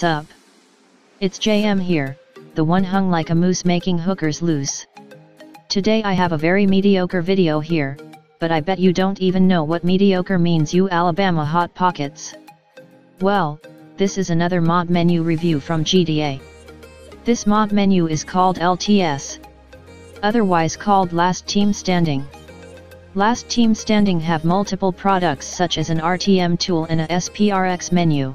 Sup? It's JM here, the one hung like a moose making hookers loose. Today I have a very mediocre video here, but I bet you don't even know what mediocre means you Alabama Hot Pockets. Well, this is another mod menu review from GTA. This mod menu is called LTS. Otherwise called Last Team Standing. Last Team Standing have multiple products such as an RTM tool and a SPRX menu.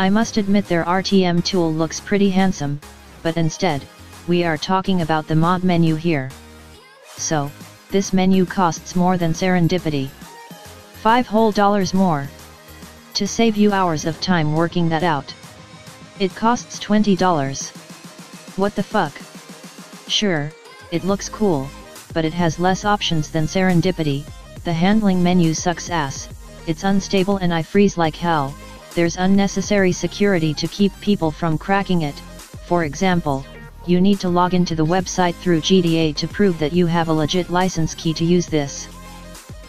I must admit their RTM tool looks pretty handsome, but instead, we are talking about the mod menu here. So, this menu costs more than Serendipity. 5 whole dollars more. To save you hours of time working that out. It costs $20. What the fuck? Sure, it looks cool, but it has less options than Serendipity, the handling menu sucks ass, it's unstable and I freeze like hell, there's unnecessary security to keep people from cracking it, for example, you need to log into the website through GTA to prove that you have a legit license key to use this.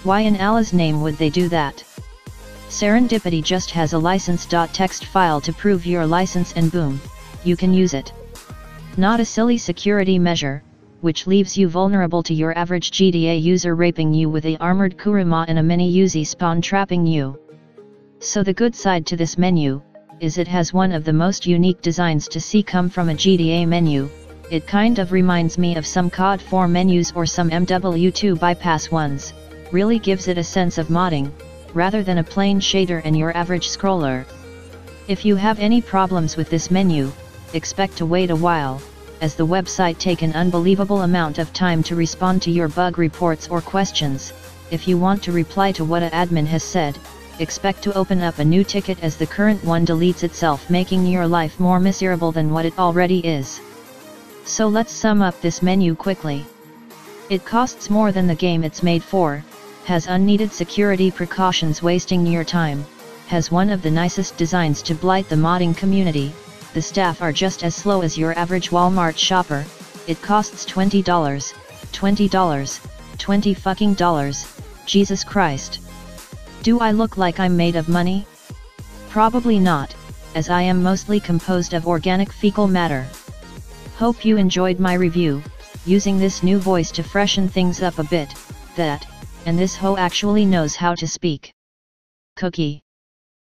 Why in Allah's name would they do that? Serendipity just has a license.txt file to prove your license and boom, you can use it. Not a silly security measure, which leaves you vulnerable to your average GTA user raping you with a armored Kuruma and a mini Uzi spawn trapping you. So the good side to this menu, is it has one of the most unique designs to see come from a GTA menu, it kind of reminds me of some COD 4 menus or some MW2 bypass ones, really gives it a sense of modding, rather than a plain shader and your average scroller. If you have any problems with this menu, expect to wait a while, as the website take an unbelievable amount of time to respond to your bug reports or questions, if you want to reply to what a admin has said, expect to open up a new ticket as the current one deletes itself making your life more miserable than what it already is. So let's sum up this menu quickly. It costs more than the game it's made for, has unneeded security precautions wasting your time, has one of the nicest designs to blight the modding community, the staff are just as slow as your average Walmart shopper, it costs $20, $20, 20 fucking dollars, Jesus Christ. Do I look like I'm made of money? Probably not, as I am mostly composed of organic fecal matter. Hope you enjoyed my review, using this new voice to freshen things up a bit, that, and this hoe actually knows how to speak. Cookie